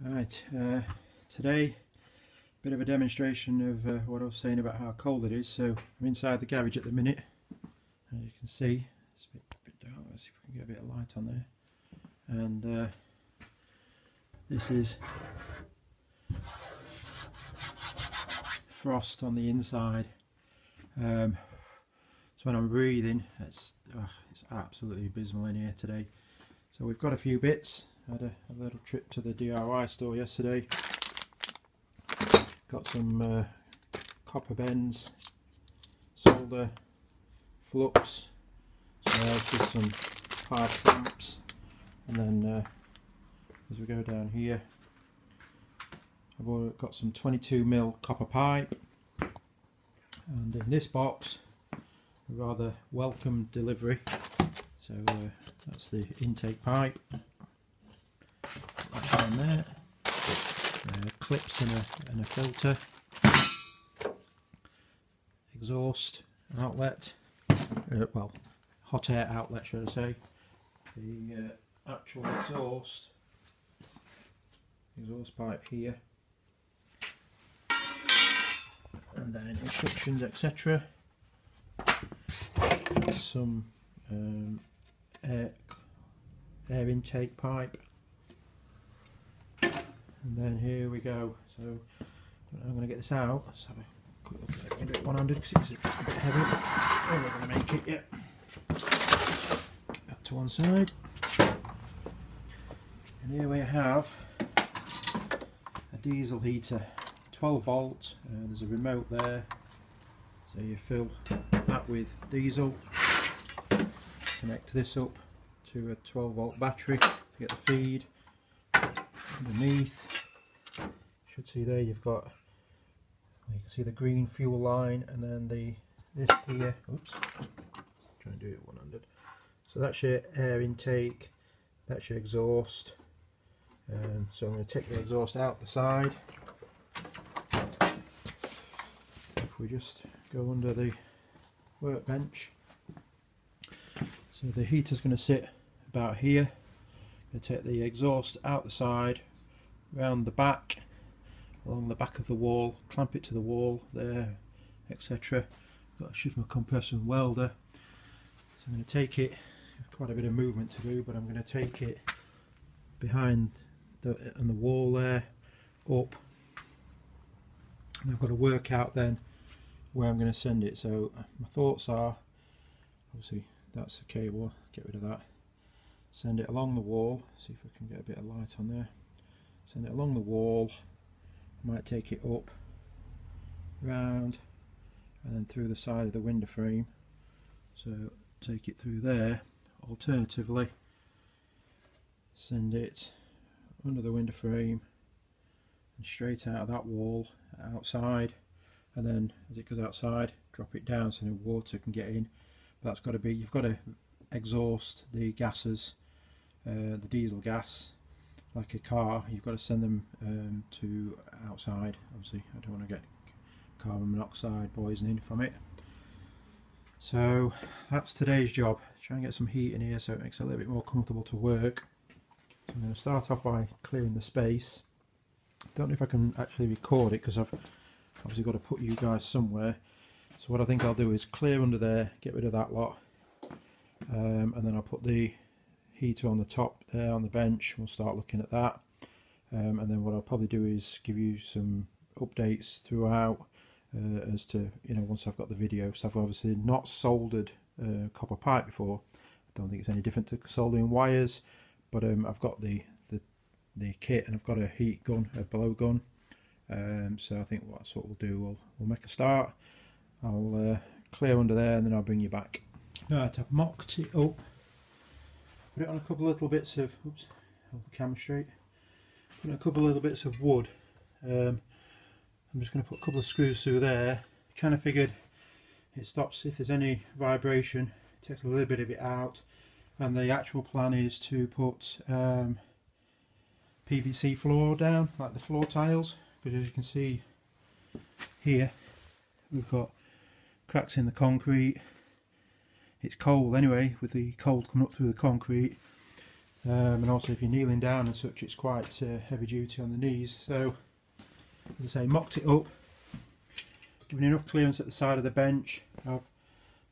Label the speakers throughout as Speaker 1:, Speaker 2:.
Speaker 1: Right, uh, today bit of a demonstration of uh, what I was saying about how cold it is. So I'm inside the garage at the minute, as you can see. It's a bit, bit dark. Let's see if we can get a bit of light on there. And uh, this is frost on the inside. Um, so when I'm breathing, it's oh, it's absolutely abysmal in here today. So we've got a few bits. Had a, a little trip to the DIY store yesterday. Got some uh, copper bends, solder, flux, so there's some hard clamps, and then uh, as we go down here, I've got some 22 mil copper pipe, and in this box, a rather welcome delivery. So uh, that's the intake pipe on there. Uh, clips and a, and a filter. Exhaust outlet. Uh, well, hot air outlet should I say. The uh, actual exhaust. Exhaust pipe here. And then instructions etc. Some um, air, air intake pipe and then here we go. So I'm going to get this out. Let's have a quick look at it it one-handed because it's a bit heavy. Oh we're going to make it yet. That to one side. And here we have a diesel heater. 12 volt uh, there's a remote there. So you fill that with diesel. Connect this up to a 12 volt battery to get the feed underneath should see there you've got you can see the green fuel line and then the this here oops trying to do it one-handed. So that's your air intake that's your exhaust um, so I'm going to take the exhaust out the side. If we just go under the workbench so the heater's going to sit about here. I'm going to take the exhaust out the side round the back along the back of the wall, clamp it to the wall there, etc. Got a shift my compressor and welder. So I'm going to take it, quite a bit of movement to do, but I'm going to take it behind the, on the wall there, up. And I've got to work out then where I'm going to send it. So my thoughts are, obviously that's the cable, get rid of that. Send it along the wall, see if I can get a bit of light on there. Send it along the wall, might take it up round and then through the side of the window frame. So take it through there. Alternatively send it under the window frame and straight out of that wall outside. And then as it goes outside drop it down so no water can get in. But that's got to be you've got to exhaust the gases uh, the diesel gas like a car, you've got to send them um, to outside. Obviously, I don't want to get carbon monoxide poisoning from it. So that's today's job. Try and get some heat in here so it makes it a little bit more comfortable to work. So I'm going to start off by clearing the space. Don't know if I can actually record it because I've obviously got to put you guys somewhere. So what I think I'll do is clear under there, get rid of that lot, um, and then I'll put the heater on the top there on the bench we'll start looking at that. Um, and then what I'll probably do is give you some updates throughout uh, as to you know once I've got the video. So I've obviously not soldered uh, copper pipe before. I don't think it's any different to soldering wires but um, I've got the, the the kit and I've got a heat gun a blow gun. Um, so I think that's what we'll do. We'll, we'll make a start. I'll uh, clear under there and then I'll bring you back. Right I've mocked it up put it on a couple little bits of oops hold the camera straight. Put a couple little bits of wood. Um, I'm just going to put a couple of screws through there. Kind of figured it stops if there's any vibration takes a little bit of it out. And the actual plan is to put um, PVC floor down like the floor tiles. Because as you can see here we've got cracks in the concrete it's cold anyway with the cold coming up through the concrete. Um, and also if you're kneeling down and such it's quite uh, heavy duty on the knees. So as I say mocked it up giving enough clearance at the side of the bench. I've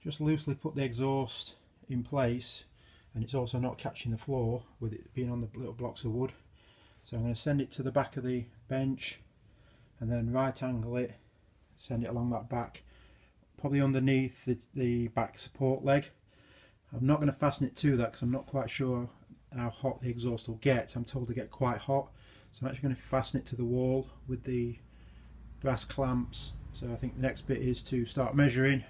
Speaker 1: just loosely put the exhaust in place and it's also not catching the floor with it being on the little blocks of wood. So I'm going to send it to the back of the bench and then right angle it send it along that back probably underneath the, the back support leg. I'm not going to fasten it to that because I'm not quite sure how hot the exhaust will get. I'm told to get quite hot. So I'm actually going to fasten it to the wall with the brass clamps. So I think the next bit is to start measuring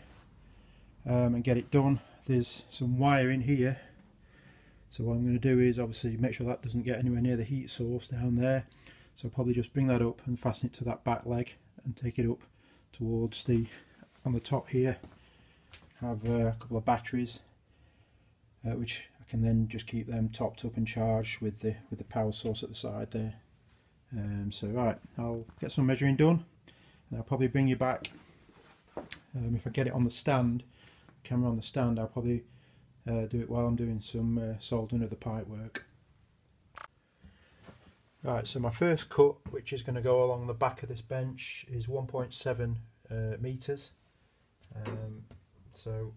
Speaker 1: um, and get it done. There's some wire in here. So what I'm going to do is obviously make sure that doesn't get anywhere near the heat source down there. So I'll probably just bring that up and fasten it to that back leg and take it up towards the on the top here have uh, a couple of batteries uh, which I can then just keep them topped up and charged with the with the power source at the side there. Um, so right I'll get some measuring done and I'll probably bring you back um, if I get it on the stand camera on the stand I'll probably uh, do it while I'm doing some uh, soldering of the pipe work. Right so my first cut which is going to go along the back of this bench is 1.7 uh, meters um, so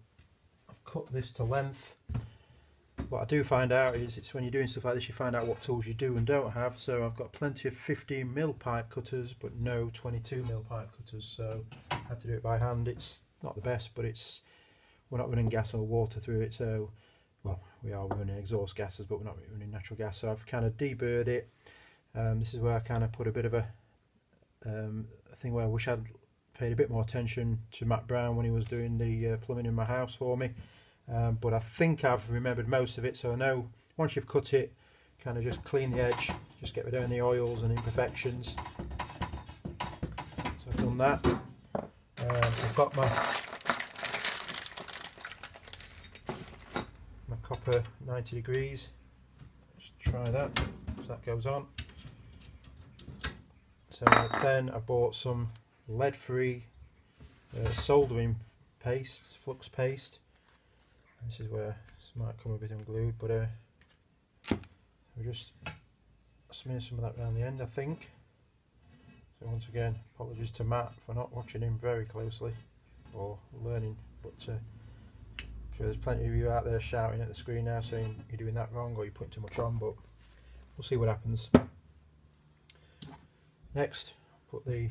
Speaker 1: I've cut this to length. What I do find out is it's when you're doing stuff like this you find out what tools you do and don't have. So I've got plenty of 15 mil pipe cutters but no 22 mil pipe cutters. So I had to do it by hand. It's not the best but it's we're not running gas or water through it. So well we are running exhaust gases but we're not running natural gas. So I've kind of deburred it. Um, this is where I kind of put a bit of a, um, thing where I wish I'd paid a bit more attention to Matt Brown when he was doing the uh, plumbing in my house for me. Um, but I think I've remembered most of it so I know once you've cut it kind of just clean the edge just get rid of any oils and imperfections. So I've done that. Um, I've got my my copper 90 degrees. Let's try that so that goes on. So then I bought some lead free uh, soldering paste flux paste. This is where this might come a bit unglued but uh, we just smear some of that around the end I think. So once again apologies to Matt for not watching him very closely or learning but uh, I'm sure there's plenty of you out there shouting at the screen now saying you're doing that wrong or you're putting too much on but we'll see what happens. Next put the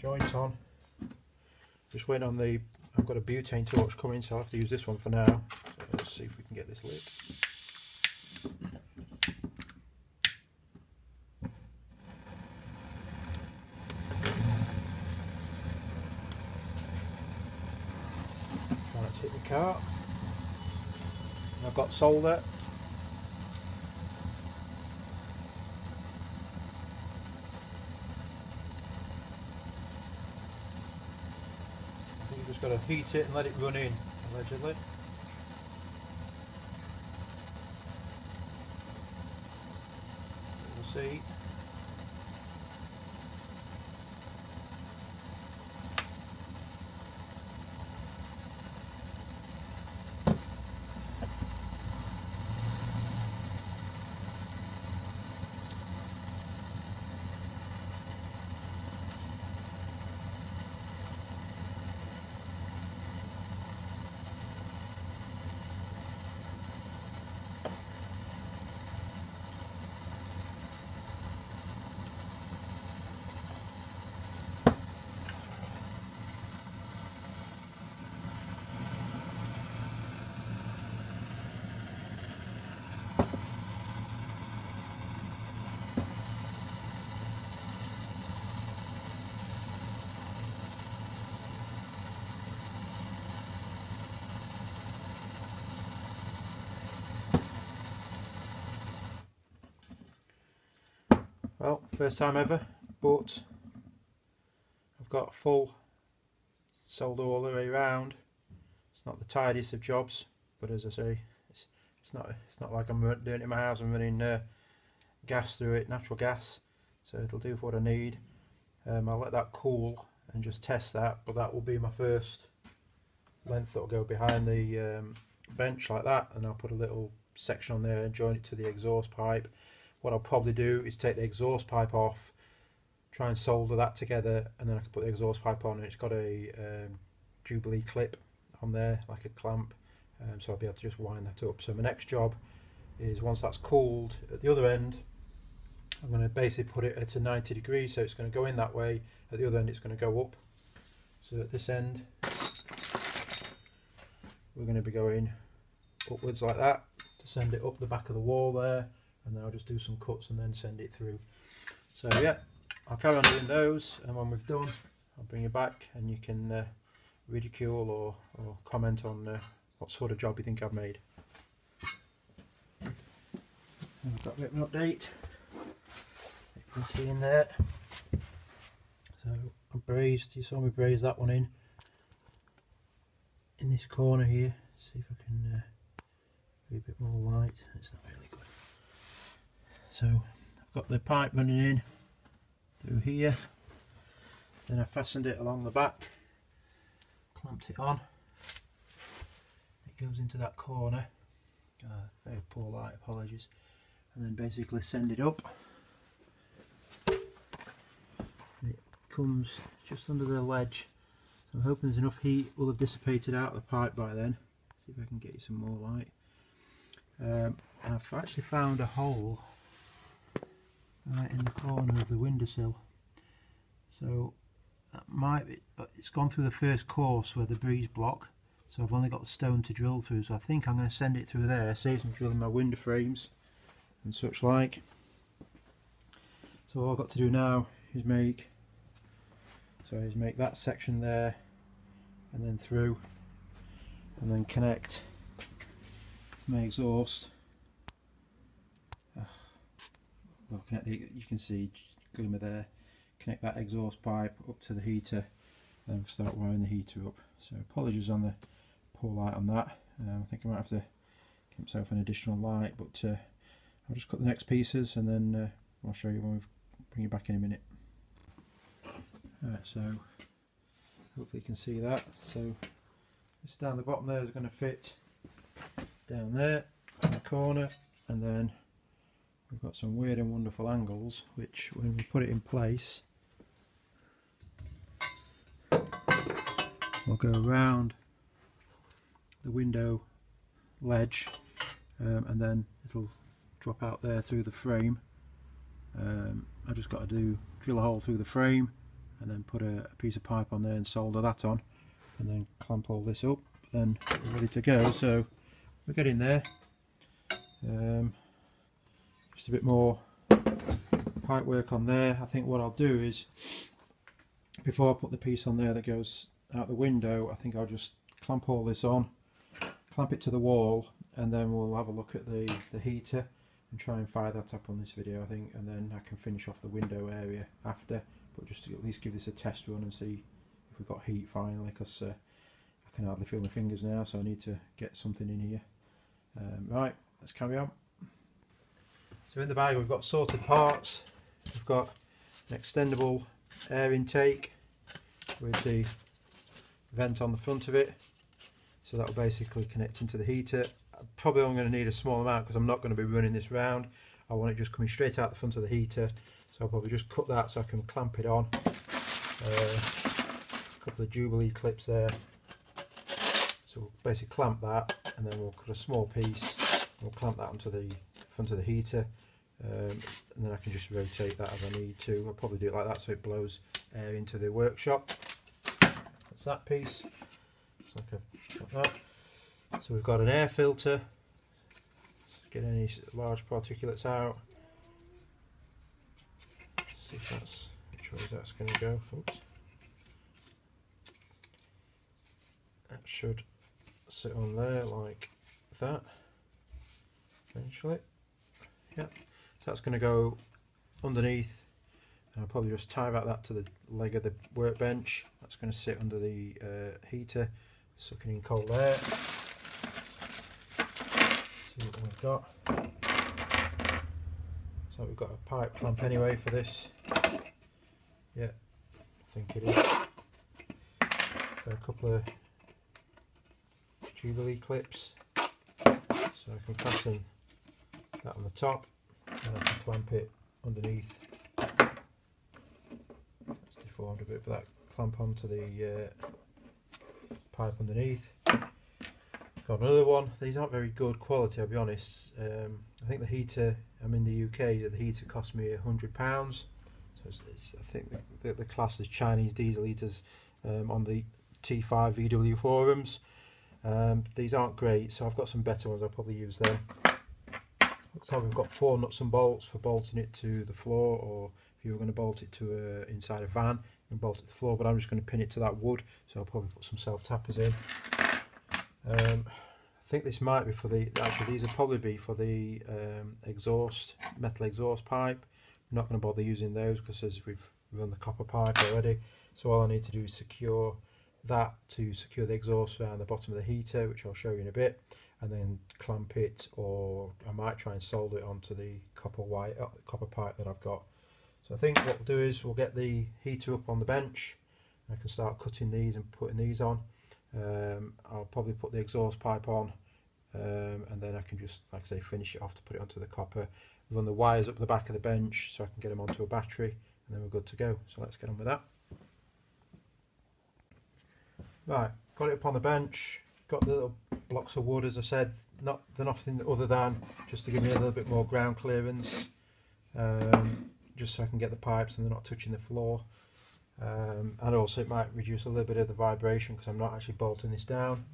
Speaker 1: joints on just wait on the I've got a butane torch coming, so I'll have to use this one for now. So let's see if we can get this lit. Car. I've got solder just got to heat it and let it run in, allegedly. We'll see. Well, first time ever, but I've got full solder all the way around. It's not the tidiest of jobs, but as I say, it's, it's not it's not like I'm doing it in my house. I'm running uh, gas through it, natural gas, so it'll do for what I need. Um, I'll let that cool and just test that, but that will be my first length that will go behind the um, bench like that, and I'll put a little section on there and join it to the exhaust pipe. What I'll probably do is take the exhaust pipe off, try and solder that together, and then I can put the exhaust pipe on. And it's got a um, Jubilee clip on there, like a clamp, um, so I'll be able to just wind that up. So my next job is once that's cooled at the other end, I'm going to basically put it at a 90 degrees, so it's going to go in that way. At the other end, it's going to go up. So at this end, we're going to be going upwards like that to send it up the back of the wall there and then I'll just do some cuts and then send it through. So yeah I'll carry on doing those and when we've done I'll bring you back and you can uh, ridicule or, or comment on uh, what sort of job you think I've made. And I've got a bit of an update. You can see in there. So I brazed you saw me braze that one in. In this corner here see if I can uh, be a bit more light it's not really so I've got the pipe running in through here. Then I fastened it along the back clamped it on. It goes into that corner. Uh, very poor light apologies. And then basically send it up. It comes just under the ledge. So I'm hoping there's enough heat will have dissipated out of the pipe by then. See if I can get you some more light. Um, and I've actually found a hole right in the corner of the windowsill. So that might be, it's gone through the first course where the breeze block so I've only got the stone to drill through. So I think I'm going to send it through there save some drilling my window frames and such like. So all I've got to do now is make so is make that section there and then through and then connect my exhaust well, the, you can see glimmer there. Connect that exhaust pipe up to the heater and then start wiring the heater up. So apologies on the poor light on that. Um, I think I might have to get myself an additional light but uh, I'll just cut the next pieces and then uh, I'll show you when we bring you back in a minute. So hopefully you can see that. So this down the bottom there is going to fit down there in the corner and then we've got some weird and wonderful angles which when we put it in place will go around the window ledge um, and then it'll drop out there through the frame. Um, I just got to do drill a hole through the frame and then put a, a, piece of pipe on there and solder that on and then clamp all this up then we're ready to go. So we're getting there. Um, just a bit more pipe work on there. I think what I'll do is before I put the piece on there that goes out the window I think I'll just clamp all this on clamp it to the wall and then we'll have a look at the the heater and try and fire that up on this video I think and then I can finish off the window area after but just to at least give this a test run and see if we've got heat finally because uh, I can hardly feel my fingers now so I need to get something in here. Um, right let's carry on so in the bag we've got sorted parts we've got an extendable air intake with the vent on the front of it so that will basically connect into the heater probably only going to need a small amount because I'm not going to be running this round I want it just coming straight out the front of the heater so I'll probably just cut that so I can clamp it on. Uh, a couple of Jubilee clips there. So we'll basically clamp that and then we'll cut a small piece. We'll clamp that onto the front of the heater um, and then I can just rotate that as I need to. I'll probably do it like that so it blows air into the workshop. That's that piece. Like, a, like that. So we've got an air filter. Get any large particulates out see if that's which way that's going to go. Oops. That should sit on there like that eventually. Yep. So that's going to go underneath. And I'll probably just tie that to the leg of the workbench. That's going to sit under the uh, heater, sucking in cold air. See what we've got. So we've got a pipe clamp anyway for this. Yeah, I think it is. Got a couple of Jubilee clips. So I can fasten that on the top and I can clamp it underneath. It's deformed a bit, but that clamp onto the uh, pipe underneath. Got another one. These aren't very good quality, I'll be honest. Um, I think the heater, I'm in the UK, the heater cost me a hundred pounds. So it's, it's, I think the, the, class is Chinese diesel heaters um, on the T5 VW forums. Um, these aren't great, so I've got some better ones. I'll probably use them. Looks like we've got four nuts and bolts for bolting it to the floor, or if you were going to bolt it to a, inside a van, and bolt it to the floor. But I'm just going to pin it to that wood, so I'll probably put some self tappers in. Um, I think this might be for the, actually these will probably be for the um, exhaust, metal exhaust pipe. I'm not going to bother using those because as we've run the copper pipe already. So all I need to do is secure that to secure the exhaust around the bottom of the heater, which I'll show you in a bit, and then clamp it, or I might try and solder it onto the copper wire, uh, copper pipe that I've got. So I think what we'll do is we'll get the heater up on the bench. I can start cutting these and putting these on. Um, I'll probably put the exhaust pipe on um, and then I can just, like I say, finish it off to put it onto the copper. Run the wires up the back of the bench so I can get them onto a battery and then we're good to go. So let's get on with that. Right, got it up on the bench, got the little blocks of wood as I said, not the nothing other than just to give me a little bit more ground clearance, um, just so I can get the pipes and they're not touching the floor. Um, and also it might reduce a little bit of the vibration because I'm not actually bolting this down.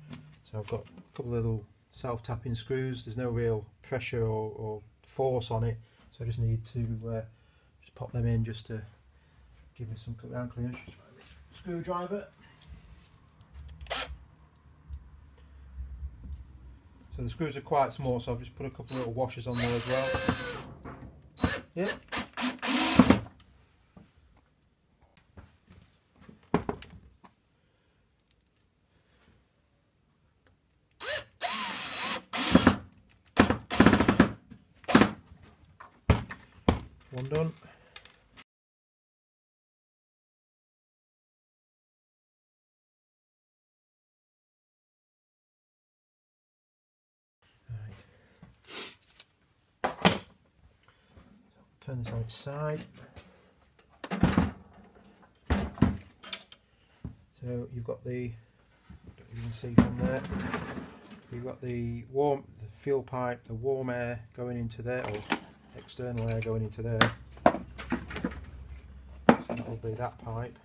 Speaker 1: So I've got a couple of little self-tapping screws, there's no real pressure or, or, force on it, so I just need to uh, just pop them in just to give me some ground clearance. Screwdriver. So the screws are quite small, so I've just put a couple of little washers on there as well. Yep. One done. Turn this on its side. So you've got the, you can see from there, you've got the warm, the fuel pipe, the warm air going into there, or external air going into there. So that will be that pipe.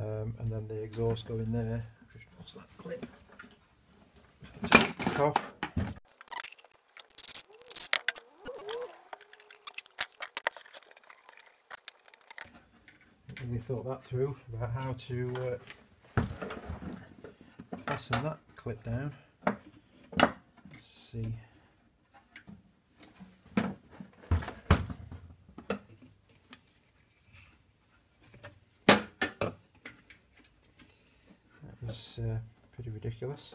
Speaker 1: Um, and then the exhaust going there. Just that clip. Take off. really thought that through about how to uh, fasten that clip down. Let's see. That was uh, pretty ridiculous.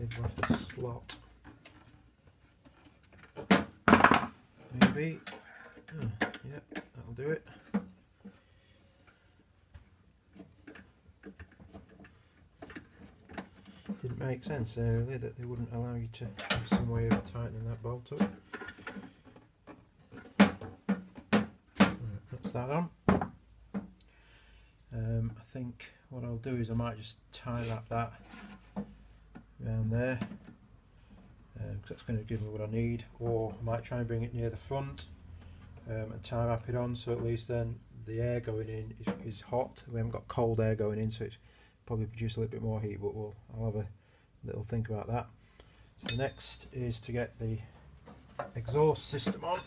Speaker 1: They've left a slot. Maybe. Uh, yep, do it. Didn't make sense earlier that they wouldn't allow you to have some way of tightening that bolt up. That's that on. Um, I think what I'll do is I might just tie wrap that around there because um, that's going to give me what I need or I might try and bring it near the front um, and tie wrap it on so at least then the air going in is, is, hot we haven't got cold air going in so it's probably produce a little bit more heat but we'll, I'll have a little think about that so next is to get the exhaust system on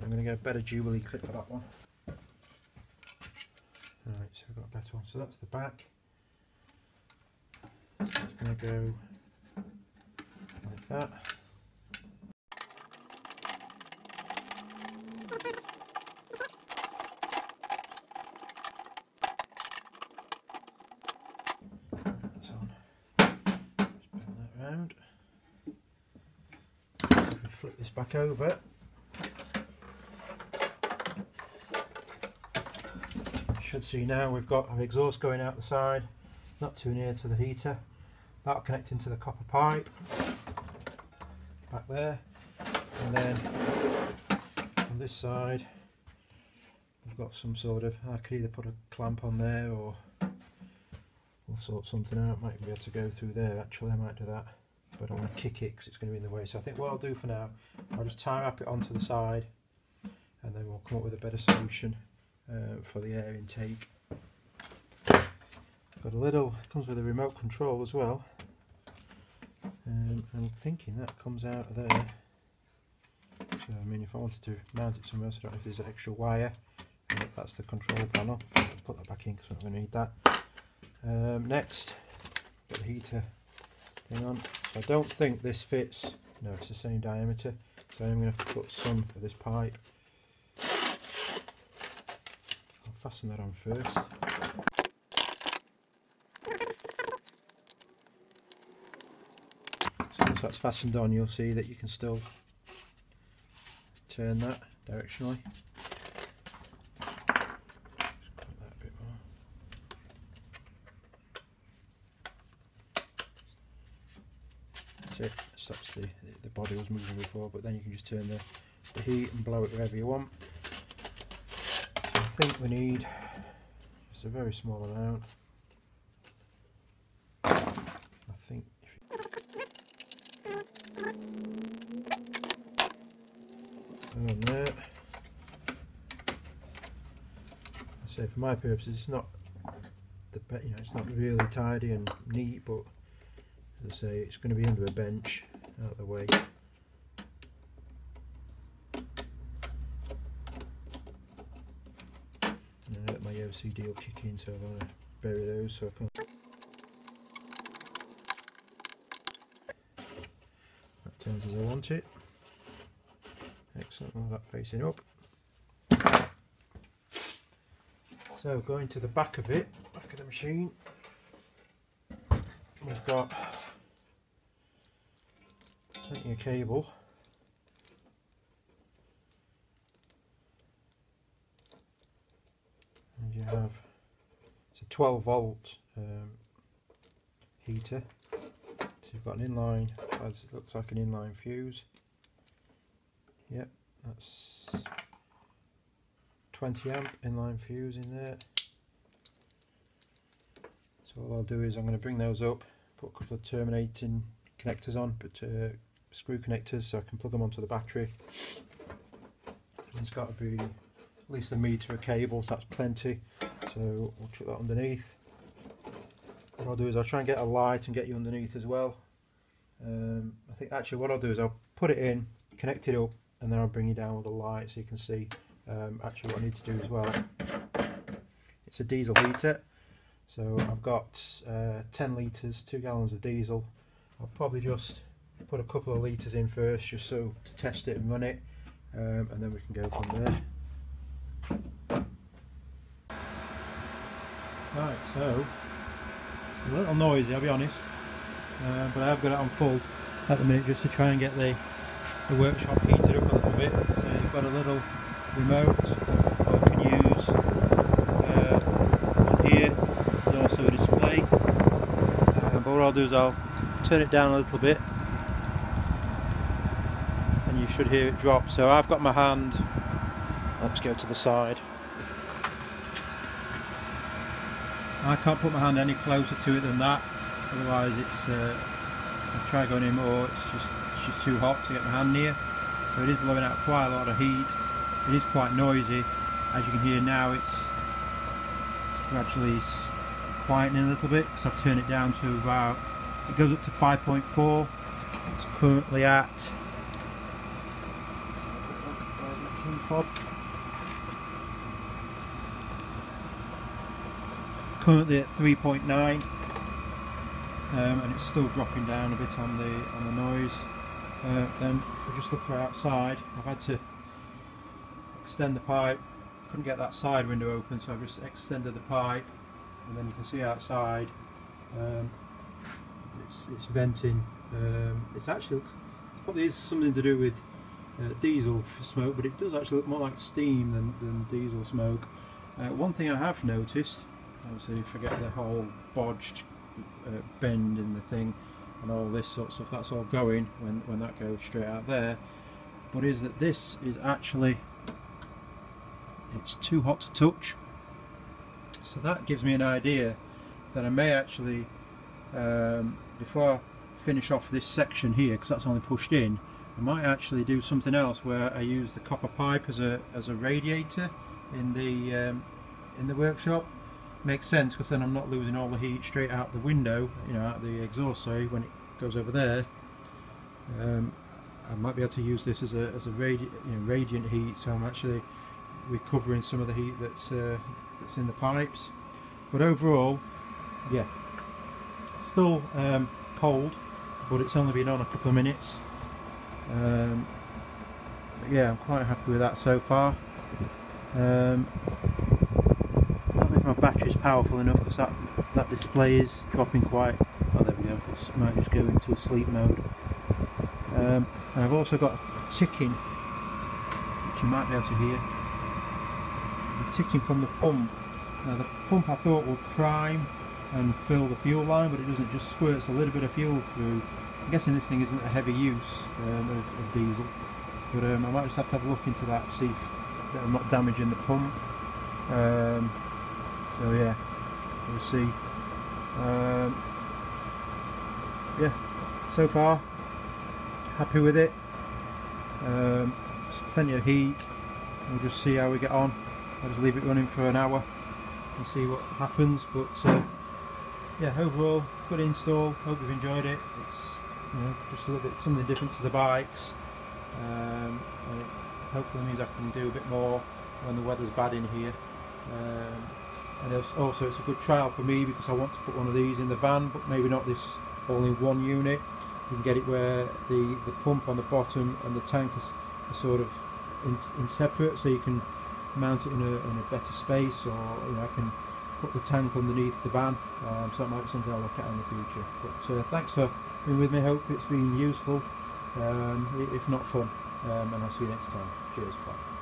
Speaker 1: I'm going to get a better Jubilee clip for that one Right, so we've got a better one. So that's the back. Going to go like that. That's on. Just bend that round. flip this back over. Should see now we've got our exhaust going out the side, not too near to the heater. That'll connect into the copper pipe back there, and then on this side we've got some sort of I could either put a clamp on there or we'll sort something out. Might be able to go through there. Actually, I might do that but I want to kick it because it's going to be in the way. So I think what I'll do for now, I'll just tie wrap it onto the side and then we'll come up with a better solution uh, for the air intake. Got a little, comes with a remote control as well. Um, I'm thinking that comes out of there. So I mean if I wanted to mount it somewhere, so I don't know if there's an extra wire. That's the control panel. I'll put that back in because I'm going to need that. Um, next, got the heater thing on. So I don't think this fits. No, it's the same diameter. So I'm going to have to put some of this pipe. I'll fasten that on first. So once that's fastened on, you'll see that you can still turn that directionally. it. Stops the, the body was moving before but then you can just turn the, the heat and blow it wherever you want. So I think we need just a very small amount I think on there I say for my purposes it's not the you know it's not really tidy and neat but as I say, it's going to be under a bench out of the way. And let my OCD will kick in, so I want to bury those so I can. That turns as I want it. Excellent, all that facing up. So going to the back of it, back of the machine, we've got plenty of cable. And you have it's a 12 volt um, heater. So you've got an inline as it looks like an inline fuse. Yep that's 20 amp inline fuse in there so all I'll do is I'm going to bring those up put a couple of terminating connectors on but uh, screw connectors so I can plug them onto the battery. It's got to be at least a metre of cables, that's plenty. So we'll chuck that underneath. What I'll do is I'll try and get a light and get you underneath as well. Um, I think actually what I'll do is I'll put it in, connect it up, and then I'll bring you down with a light so you can see um, actually what I need to do as well. It's a diesel heater, so I've got uh, 10 litres, 2 gallons of diesel. I'll probably just put a couple of litres in first just so to test it and run it um, and then we can go from there. Right, so a little noisy I'll be honest, uh, but I've got it on full at the minute just to try and get the, the workshop heated So you've got a little remote or can use uh, here. There's also a display. Uh, but what I'll do is I'll turn it down a little bit and you should hear it drop. So I've got my hand, let's go to the side. I can't put my hand any closer to it than that, otherwise it's, uh, I try going in more, it's just, it's just too hot to get my hand near. So it is blowing out quite a lot of heat. It is quite noisy. As you can hear now it's, gradually quietening a little bit because I've turned it down to about, it goes up to 5.4. It's currently at. Currently at 3.9 um, and it's still dropping down a bit on the on the noise. Uh, then if we just look outside, I've had to extend the pipe. Couldn't get that side window open, so I've just extended the pipe, and then you can see outside. Um, it's it's venting. Um, it's actually looks, probably is something to do with uh, diesel smoke, but it does actually look more like steam than, than diesel smoke. Uh, one thing I have noticed, obviously forget the whole bodged uh, bend in the thing and all this sort of stuff, that's all going when, when that goes straight out there, but is that this is actually, it's too hot to touch. So that gives me an idea that I may actually, um, before I finish off this section here, because that's only pushed in, I might actually do something else where I use the copper pipe as a as a radiator in the um, in the workshop. Makes sense because then I'm not losing all the heat straight out the window, you know, out the exhaust. Sorry, when it goes over there. Um, I might be able to use this as a as a radi you know, radiant heat, so I'm actually recovering some of the heat that's uh, that's in the pipes. But overall, yeah, still um, cold, but it's only been on a couple of minutes. Um, yeah, I'm quite happy with that so far. Um, I don't know if my battery's powerful enough because that, that display is dropping quite. Oh, there we go. It might just go into sleep mode. Um, and I've also got a ticking, which you might be able to hear. The ticking from the pump. Now, the pump I thought would prime and fill the fuel line, but it doesn't. It just squirts a little bit of fuel through I'm guessing this thing isn't a heavy use um, of, of, diesel, but um, I might just have to have a look into that, see if I'm not damaging the pump. Um, so yeah, we'll see. Um, yeah, so far happy with it. Um, plenty of heat. We'll just see how we get on. I'll just leave it running for an hour and see what happens. But uh, yeah, overall, good install. Hope you've enjoyed it. It's you know, just a little bit something different to the bikes. Um, hopefully means I can do a bit more when the weather's bad in here. Um, and also it's a good trial for me because I want to put one of these in the van, but maybe not this all in one unit. You can get it where the, the pump on the bottom and the tank is, sort of in, in, separate, so you can mount it in a, in a better space, or you know, I can put the tank underneath the van. Um, so that might be something I'll look at in the future. But uh, thanks for being with me. Hope it's been useful, um, if not fun. Um, and I'll see you next time. Cheers. Bye.